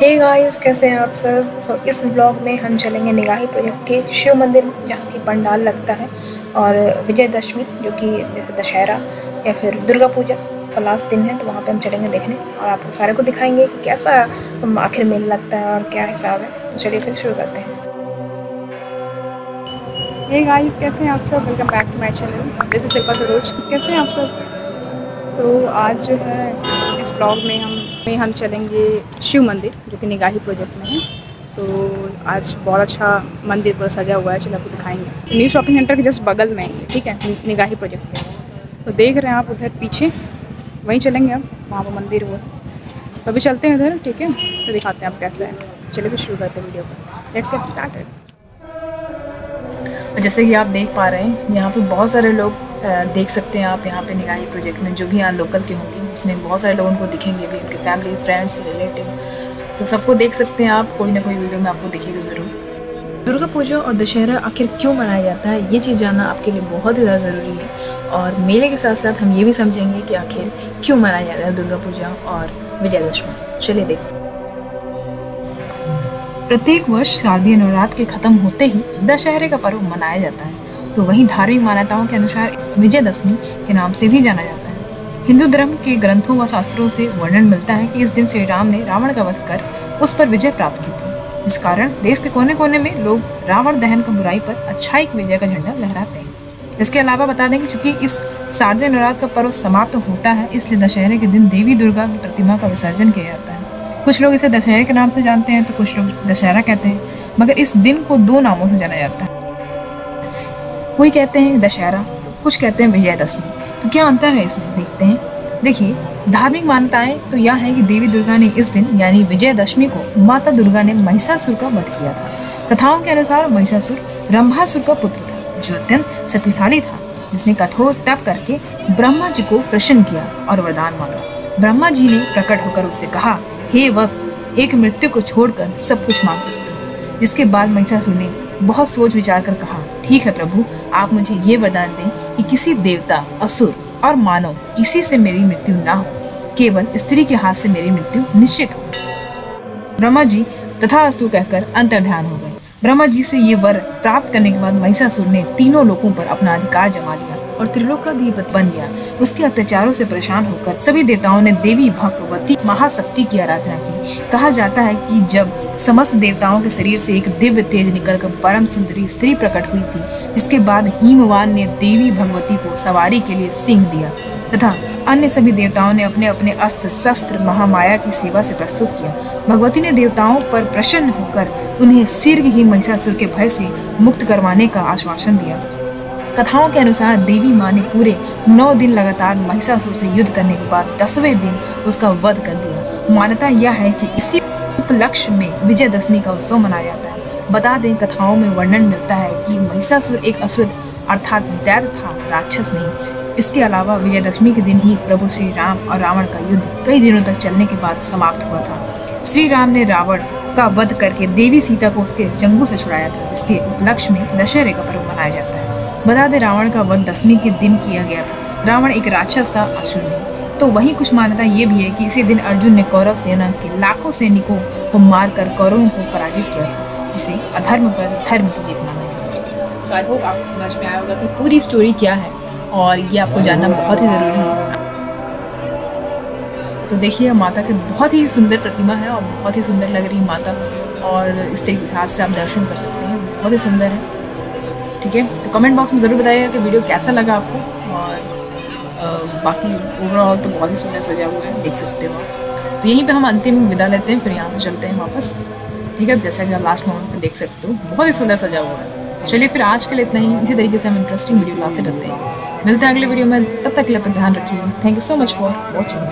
Hey guys कैसे हैं आप सब? सो so, इस ब्लॉग में हम चलेंगे निगाही प्रोजेक्ट के शिव मंदिर जहाँ की पंडाल लगता है और विजयदशमी जो कि दशहरा या फिर दुर्गा पूजा का लास्ट दिन है तो वहाँ पे हम चलेंगे देखने और आपको सारे को दिखाएँगे कि कैसा आखिर मेला लगता है और क्या हिसाब है। तो चलिए फिर शुरू करते हैं। हे गाइस कैसे हैं आप सब? Welcome back to my channel is Shilpa Saroj कैसे हैं आप सब? सो so, आज जो है इस ब्लॉग में हम में हम चलेंगे शिव मंदिर, जो कि निगाही प्रोजेक्ट में है। तो आज बहुत अच्छा मंदिर पर सजा हुआ है, चलो आपको दिखाएँगे। न्यू शॉपिंग सेंटर के जस्ट बगल में है, ठीक है? निगाही प्रोजेक्ट पे तो देख रहे हैं आप उधर पीछे, वहीं चलेंगे अब वहाँ पर मंदिर हुआ तो अभी चलते हैं उधर, ठीक है? तो दिखाते हैं आप कैसा है। चलिए फिर शुरू करते हैं वीडियो को। लेट्स गेट स्टार्टेड जैसे कि आप देख पा रहे हैं, यहाँ पे बहुत सारे लोग देख सकते हैं आप यहाँ पे निगाही प्रोजेक्ट में, जो भी यहाँ लोकल के होंगे। उसमें बहुत सारे लोगों को दिखेंगे, भी उनके फैमिली फ्रेंड्स रिलेटिव तो सबको देख सकते हैं आप, कोई ना कोई वीडियो में आपको दिखेगा ज़रूर। दुर्गा पूजा और दशहरा आखिर क्यों मनाया जाता है, ये चीज़ जानना आपके लिए बहुत ही ज़्यादा ज़रूरी है। और मेले के साथ साथ हम ये भी समझेंगे कि आखिर क्यों मनाया जाता है दुर्गा पूजा और विजयदशमी। चलिए देखते प्रत्येक वर्ष शारदीय नवरात्र के खत्म होते ही दशहरे का पर्व मनाया जाता है। तो वहीं धार्मिक मान्यताओं के अनुसार विजयदशमी के नाम से भी जाना जाता है। हिंदू धर्म के ग्रंथों व शास्त्रों से वर्णन मिलता है कि इस दिन श्री राम ने रावण का वध कर उस पर विजय प्राप्त की थी। इस कारण देश के कोने कोने में लोग रावण दहन की बुराई पर अच्छाई की विजय का झंडा लहराते हैं। इसके अलावा बता दें कि चूँकि इस शारदीय नवरात्र का पर्व समाप्त तो होता है, इसलिए दशहरे के दिन देवी दुर्गा की प्रतिमा का विसर्जन किया जाता है। कुछ लोग इसे दशहरे के नाम से जानते हैं तो कुछ लोग दशहरा कहते हैं, मगर इस दिन को दो नामों से जाना जाता है। कोई कहते हैं दशहरा, कुछ कहते हैं विजयदशमी। तो क्या अंतर है इसमें? देखते हैं। देखिए, धार्मिक मान्यताएँ तो यह है कि देवी दुर्गा ने इस दिन, यानी विजयदशमी को, माता दुर्गा ने महिषासुर का वध किया था। कथाओं के अनुसार महिषासुर रंभासुर का पुत्र था, जो अत्यंत शक्तिशाली था। जिसने कठोर तप करके ब्रह्मा जी को प्रसन्न किया और वरदान मांगा। ब्रह्मा जी ने प्रकट होकर उससे कहा, हे वस एक मृत्यु को छोड़कर सब कुछ मांग सकते हो। जिसके बाद महिषासुर ने बहुत सोच विचार कर कहा, ठीक है प्रभु, आप मुझे ये वरदान दें कि किसी देवता, असुर और मानव किसी से मेरी मृत्यु ना हो, केवल स्त्री के हाथ से मेरी मृत्यु निश्चित हो। ब्रह्मा जी तथा अस्तु कहकर अंतर ध्यान हो गए। ब्रह्मा जी से ये वर प्राप्त करने के बाद महिषासुर ने तीनों लोगों पर अपना अधिकार जमा लिया। और त्रिलोकाधिपत बन गया। उसके अत्याचारों से परेशान होकर सभी देवताओं ने देवी भगवती महाशक्ति की आराधना की। कहा जाता है कि जब समस्त देवताओं के शरीर से एक दिव्य तेज निकलकर परम सुंदरी स्त्री प्रकट हुई थी जिसके बाद हिमवान ने देवी भगवती को सवारी के लिए सिंह दिया तथा अन्य सभी देवताओं ने अपने अपने अस्त्र, शस्त्र, महामाया की सेवा से प्रस्तुत किया। भगवती ने देवताओं पर प्रसन्न होकर उन्हें शीर्घ ही महिषासुर के भय से मुक्त करवाने का आश्वासन दिया। कथाओं के अनुसार देवी माँ ने पूरे नौ दिन लगातार महिषासुर से युद्ध करने के बाद दसवें दिन उसका वध कर दिया। मान्यता यह है कि इसी उपलक्ष्य में विजयदशमी का उत्सव मनाया जाता है। बता दें, कथाओं में वर्णन मिलता है कि महिषासुर एक असुर अर्थात दैत था, राक्षस नहीं। इसके अलावा विजयदशमी के दिन ही प्रभु श्री राम और रावण का युद्ध कई दिनों तक चलने के बाद समाप्त हुआ था। श्री राम ने रावण का वध करके देवी सीता को उसके जंगू से छुड़ाया था। जिसके उपलक्ष्य में दशहरे का पर्व मनाया जाता है। बता दें रावण का वध दसवीं के दिन किया गया था। रावण एक राक्षस था, असुर तो वहीं कुछ मान्यता ये भी है कि इसी दिन अर्जुन ने कौरव सेना के लाखों सैनिकों को मारकर कौरवों को पराजित किया था, जिसे अधर्म पर धर्म की जीत माना तो आई होप आपको समझ में आया होगा कि पूरी स्टोरी क्या है, और ये आपको जानना बहुत ही ज़रूरी है। तो देखिए, माता की बहुत ही सुंदर प्रतिमा है और बहुत ही सुंदर लग रही माता, और इस तरीके से आप दर्शन कर सकते हैं। बहुत ही सुंदर है। ठीक है? तो कमेंट बॉक्स में ज़रूर बताइएगा कि वीडियो कैसा लगा आपको और बाकी ओवरऑल तो बहुत ही सुंदर सजा हुआ है, देख सकते हो तो यहीं पे हम अंतिम विदा लेते हैं, फिर यहाँ से चलते हैं वापस। ठीक है? जैसा कि आप लास्ट मोमेंट पे देख सकते हो, बहुत ही सुंदर सजा हुआ है। चलिए फिर आज के लिए इतना ही। इसी तरीके से हम इंटरेस्टिंग वीडियो लाते रहते हैं। मिलते हैं अगले वीडियो में। तब तक के लिए ध्यान रखिए। Thank you so much for watching